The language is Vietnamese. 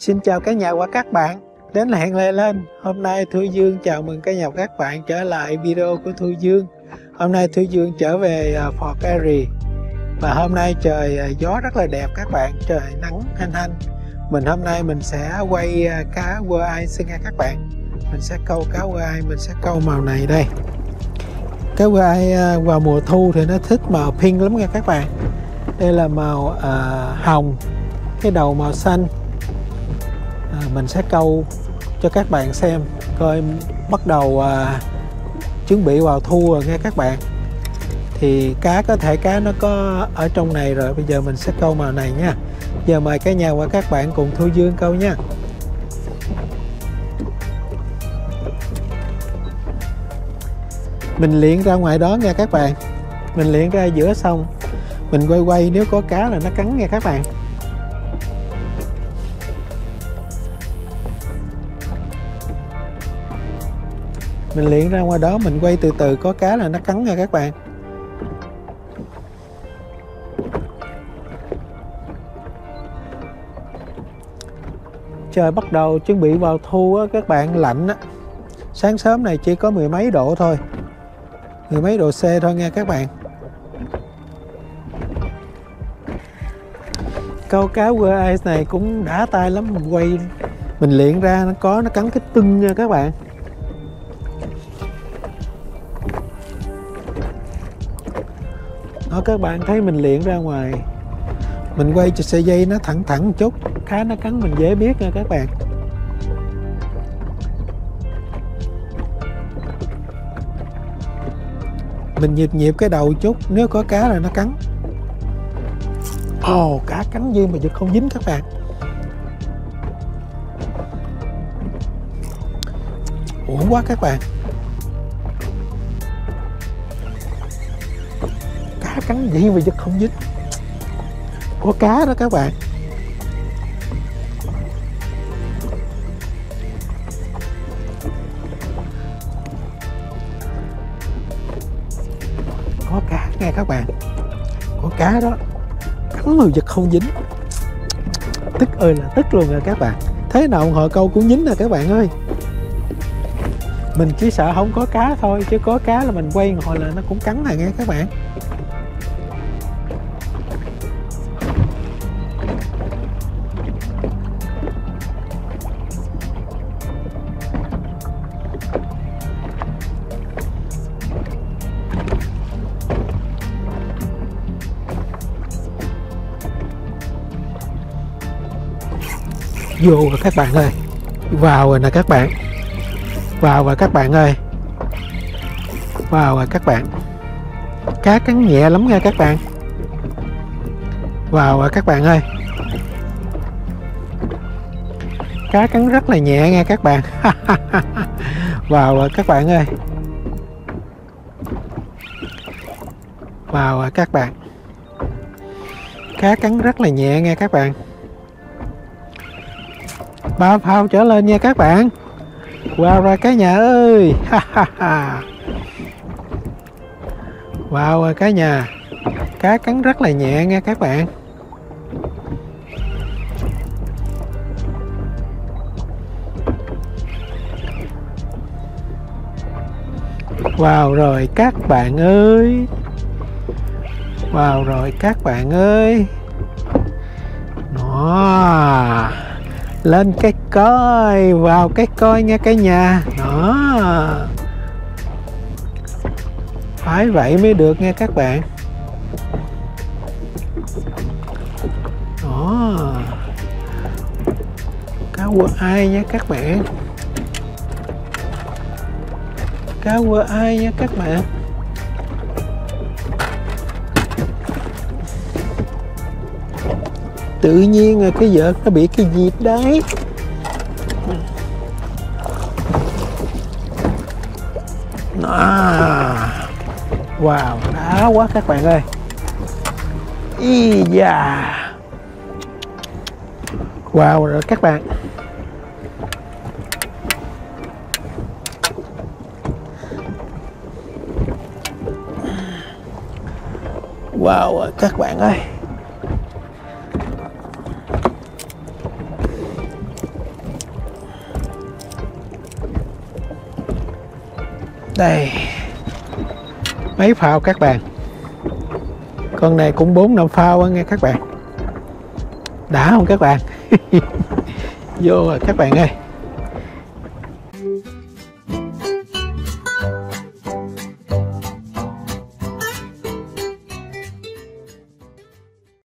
Xin chào cả nhà và các bạn. Đến là hẹn lại lên. Hôm nay Thu Dương chào mừng cả nhà và các bạn trở lại video của Thu Dương. Hôm nay Thu Dương trở về à, Fort Erie Và hôm nay trời à, gió rất là đẹp các bạn. Trời nắng hanh hanh. Mình hôm nay mình sẽ quay à, cá quơ ai xin nghe các bạn. Mình sẽ câu cá quơ ai Mình sẽ câu màu này đây. Cá quơ ai vào mùa thu thì nó thích màu pink lắm nha các bạn. Đây là màu uh, hồng. Cái đầu màu xanh à, mình sẽ câu cho các bạn xem coi bắt đầu à, chuẩn bị vào thu rồi nghe các bạn. Thì cá có thể cá nó có ở trong này rồi bây giờ mình sẽ câu màu này nha. Giờ mời cả nhà và các bạn cùng thu dương câu nha. Mình luyện ra ngoài đó nha các bạn. Mình luyện ra giữa sông. Mình quay quay nếu có cá là nó cắn nha các bạn. Mình luyện ra ngoài đó, mình quay từ từ, có cá là nó cắn nha các bạn. Trời bắt đầu chuẩn bị vào thu á, các bạn, lạnh á. Sáng sớm này chỉ có mười mấy độ thôi. Mười mấy độ C thôi nha các bạn. Câu cá quơ ice này cũng đã tay lắm mình quay. Mình luyện ra, nó có, nó cắn cái tưng nha các bạn. Đó các bạn thấy mình luyện ra ngoài. Mình quay cho sợi dây nó thẳng thẳng một chút. Cá nó cắn mình dễ biết nha các bạn. Mình nhịp nhịp cái đầu chút nếu có cá là nó cắn. Ồ oh, cá cắn gì mà vẫn không dính các bạn. Uổng quá các bạn. cắn vậy mà chứ không dính. Có cá đó các bạn. Có cá nghe các bạn. Có cá đó cắn mà giật không dính. Tức ơi là tức luôn rồi các bạn. Thế nào họ câu cũng dính nè các bạn ơi. Mình chỉ sợ không có cá thôi, chứ có cá là mình quay hồi là nó cũng cắn này nghe các bạn. Vô rồi các bạn ơi. Vào rồi nè các bạn. Vào rồi các bạn ơi. Vào rồi các bạn. Cá cắn nhẹ lắm nha các bạn. Vào rồi các bạn ơi. Cá cắn rất là nhẹ nha các bạn. Vào rồi các bạn ơi. Vào rồi các bạn. Cá cắn rất là nhẹ nha các bạn ba phao trở lên nha các bạn. Wow rồi cái nhà ơi. Wow rồi nhà. Cá cắn rất là nhẹ nha các bạn. Wow, rồi các bạn ơi. Wow, rồi các bạn ơi. Đó lên cái coi, vào cái coi nha cái nhà. Đó. Phải vậy mới được nha các bạn. Đó. Cá quơ ai nha các bạn? Cá quơ ai nha các bạn? Tự nhiên là cái vợt nó bị cái dịp đấy. À, wow đã quá các bạn ơi. Y da. Wow rồi các bạn. Wow các bạn ơi. Đây. Mấy phao các bạn. Con này cũng bốn năm phao nghe các bạn. Đã không các bạn? Vô rồi, các bạn ơi.